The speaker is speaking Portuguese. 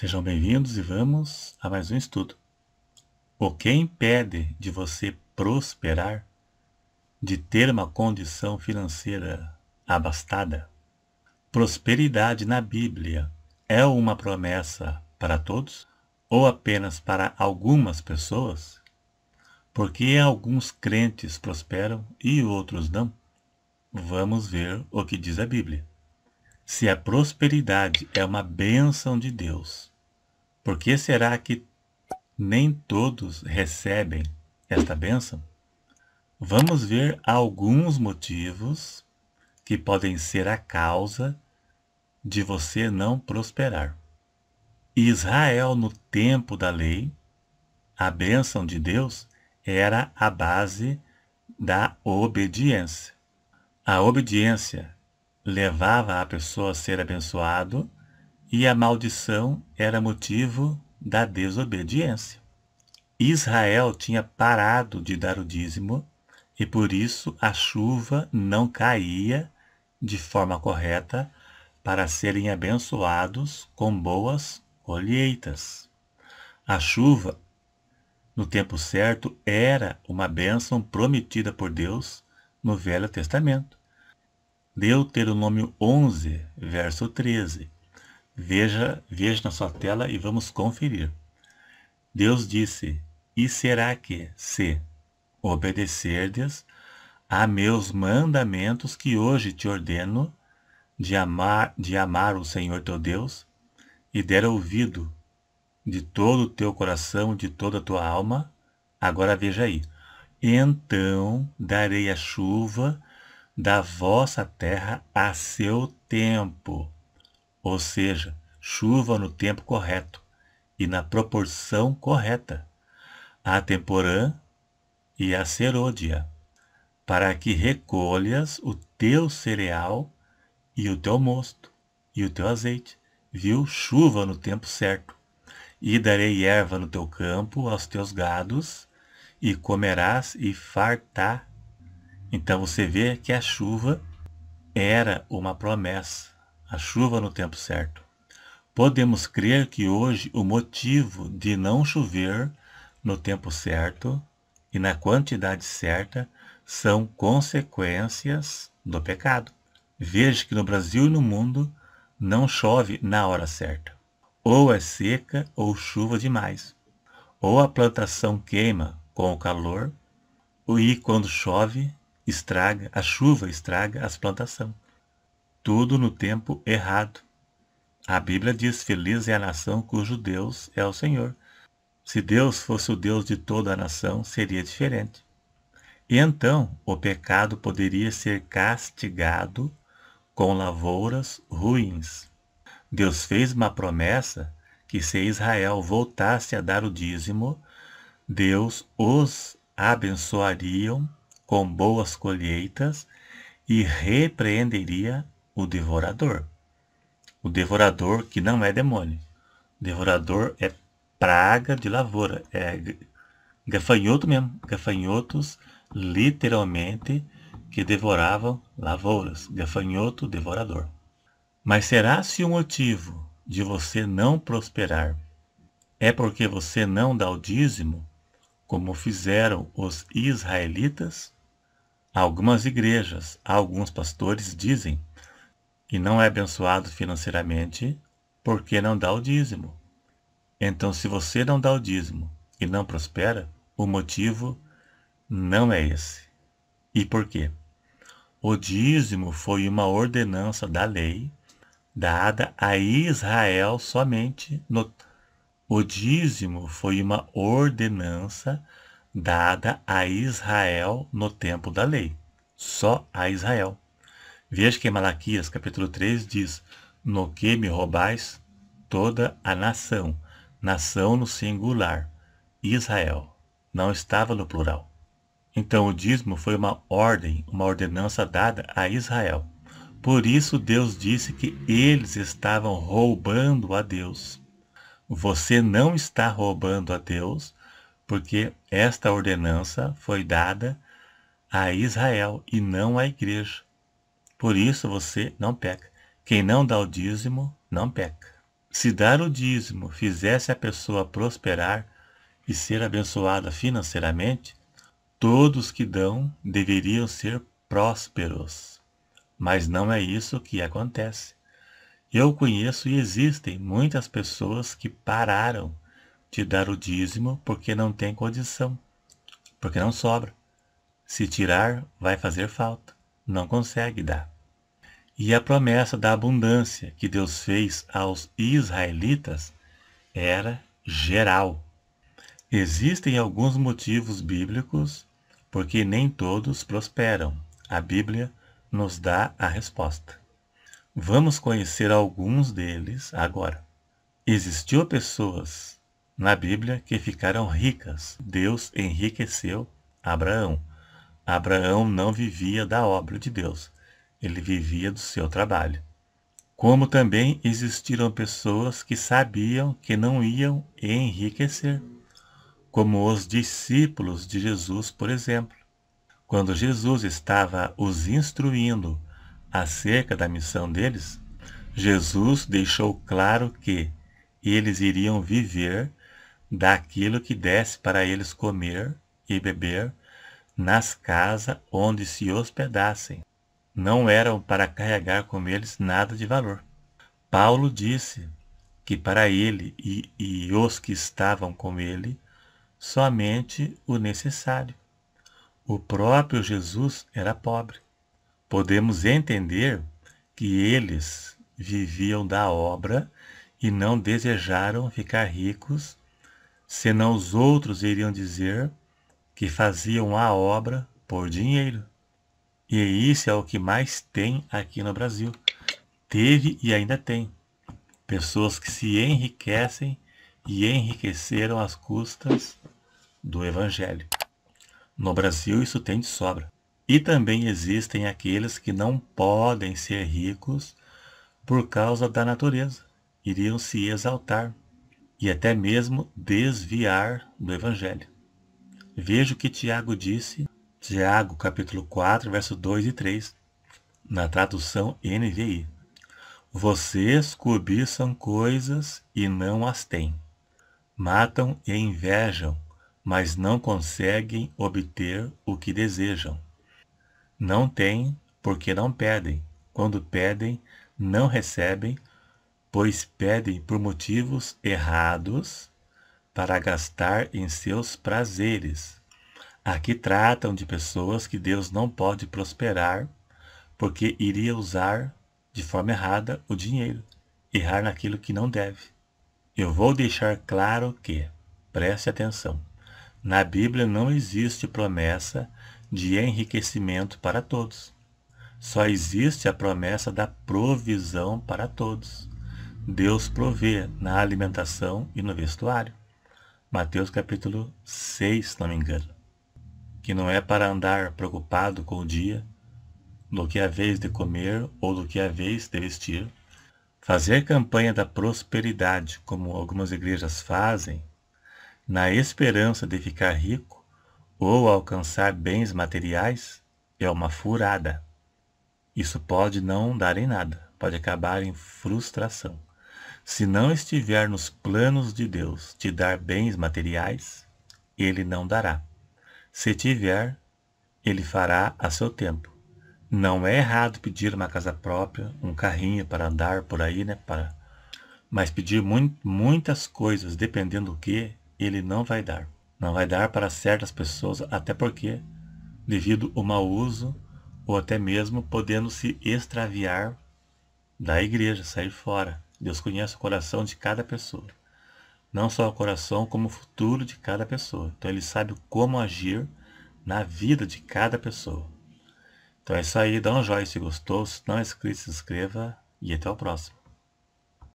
Sejam bem-vindos e vamos a mais um estudo. O que impede de você prosperar, de ter uma condição financeira abastada? Prosperidade na Bíblia é uma promessa para todos ou apenas para algumas pessoas? Porque alguns crentes prosperam e outros não? Vamos ver o que diz a Bíblia. Se a prosperidade é uma bênção de Deus, por que será que nem todos recebem esta bênção? Vamos ver alguns motivos que podem ser a causa de você não prosperar. Israel, no tempo da lei, a bênção de Deus era a base da obediência. A obediência levava a pessoa a ser abençoado e a maldição era motivo da desobediência. Israel tinha parado de dar o dízimo e por isso a chuva não caía de forma correta para serem abençoados com boas colheitas. A chuva, no tempo certo, era uma bênção prometida por Deus no Velho Testamento. Deuteronômio 11, verso 13. Veja, veja na sua tela e vamos conferir. Deus disse: E será que, se obedecerdes a meus mandamentos que hoje te ordeno, de amar, de amar o Senhor teu Deus, e der ouvido de todo o teu coração, de toda a tua alma, agora veja aí. Então darei a chuva da vossa terra a seu tempo, ou seja, chuva no tempo correto e na proporção correta, a temporã e a serôdia, para que recolhas o teu cereal e o teu mosto e o teu azeite, viu? Chuva no tempo certo. E darei erva no teu campo aos teus gados, e comerás e fartar então você vê que a chuva era uma promessa, a chuva no tempo certo. Podemos crer que hoje o motivo de não chover no tempo certo e na quantidade certa são consequências do pecado. Veja que no Brasil e no mundo não chove na hora certa. Ou é seca ou chuva demais. Ou a plantação queima com o calor, e quando chove estraga, a chuva estraga as plantações. Tudo no tempo errado. A Bíblia diz: Feliz é a nação cujo Deus é o Senhor. Se Deus fosse o Deus de toda a nação, seria diferente. E então o pecado poderia ser castigado com lavouras ruins. Deus fez uma promessa que se Israel voltasse a dar o dízimo, Deus os abençoariam com boas colheitas e repreenderia o devorador. O devorador que não é demônio. O devorador é praga de lavoura, é gafanhoto mesmo, gafanhotos literalmente que devoravam lavouras, gafanhoto devorador. Mas será se o motivo de você não prosperar é porque você não dá o dízimo, como fizeram os israelitas? Algumas igrejas, alguns pastores dizem que não é abençoado financeiramente porque não dá o dízimo. Então, se você não dá o dízimo e não prospera, o motivo não é esse. E por quê? O dízimo foi uma ordenança da lei dada a Israel somente no o dízimo foi uma ordenança dada a Israel no tempo da lei, só a Israel. Veja que Malaquias capítulo 3 diz: No que me roubais toda a nação, nação no singular, Israel, não estava no plural. Então o dízimo foi uma ordem, uma ordenança dada a Israel. Por isso Deus disse que eles estavam roubando a Deus. Você não está roubando a Deus, porque esta ordenança foi dada a Israel e não à igreja. Por isso você não peca. Quem não dá o dízimo não peca. Se dar o dízimo fizesse a pessoa prosperar e ser abençoada financeiramente, todos que dão deveriam ser prósperos. Mas não é isso que acontece. Eu conheço e existem muitas pessoas que pararam de dar o dízimo porque não tem condição, porque não sobra. Se tirar, vai fazer falta. Não consegue dar. E a promessa da abundância que Deus fez aos israelitas era geral. Existem alguns motivos bíblicos porque nem todos prosperam. A Bíblia nos dá a resposta. Vamos conhecer alguns deles agora. Existiu pessoas na Bíblia que ficaram ricas. Deus enriqueceu Abraão. Abraão não vivia da obra de Deus, ele vivia do seu trabalho. Como também existiram pessoas que sabiam que não iam enriquecer, como os discípulos de Jesus, por exemplo. Quando Jesus estava os instruindo acerca da missão deles, Jesus deixou claro que eles iriam viver daquilo que desse para eles comer e beber nas casas onde se hospedassem. Não eram para carregar com eles nada de valor. Paulo disse que para ele e, e os que estavam com ele, somente o necessário. O próprio Jesus era pobre. Podemos entender que eles viviam da obra e não desejaram ficar ricos, senão os outros iriam dizer que faziam a obra por dinheiro. E isso é o que mais tem aqui no Brasil. Teve e ainda tem. Pessoas que se enriquecem e enriqueceram às custas do Evangelho. No Brasil isso tem de sobra. E também existem aqueles que não podem ser ricos por causa da natureza. Iriam se exaltar e até mesmo desviar do Evangelho. Veja o que Tiago disse, Tiago capítulo 4, verso 2 e 3, na tradução NVI. Vocês cobiçam coisas e não as têm. Matam e invejam, mas não conseguem obter o que desejam. Não têm porque não pedem. Quando pedem, não recebem, pois pedem por motivos errados para gastar em seus prazeres. Aqui tratam de pessoas que Deus não pode prosperar porque iria usar de forma errada o dinheiro, errar naquilo que não deve. Eu vou deixar claro que, preste atenção, na Bíblia não existe promessa de enriquecimento para todos. Só existe a promessa da provisão para todos. Deus provê na alimentação e no vestuário. Mateus capítulo 6, se não me engano. Que não é para andar preocupado com o dia, do que é a vez de comer ou do que é a vez de vestir. Fazer campanha da prosperidade, como algumas igrejas fazem, na esperança de ficar rico ou alcançar bens materiais, é uma furada. Isso pode não dar em nada, pode acabar em frustração. Se não estiver nos planos de Deus te dar bens materiais, ele não dará. Se tiver, ele fará a seu tempo. Não é errado pedir uma casa própria, um carrinho para andar por aí, né? Para... Mas pedir muito, muitas coisas, dependendo do que, ele não vai dar. Não vai dar para certas pessoas, até porque, devido ao mau uso, ou até mesmo podendo se extraviar da igreja, sair fora. Deus conhece o coração de cada pessoa. Não só o coração, como o futuro de cada pessoa. Então ele sabe como agir na vida de cada pessoa. Então é isso aí, dá um joinha se gostou. Se não é inscrito, se inscreva e até o próximo.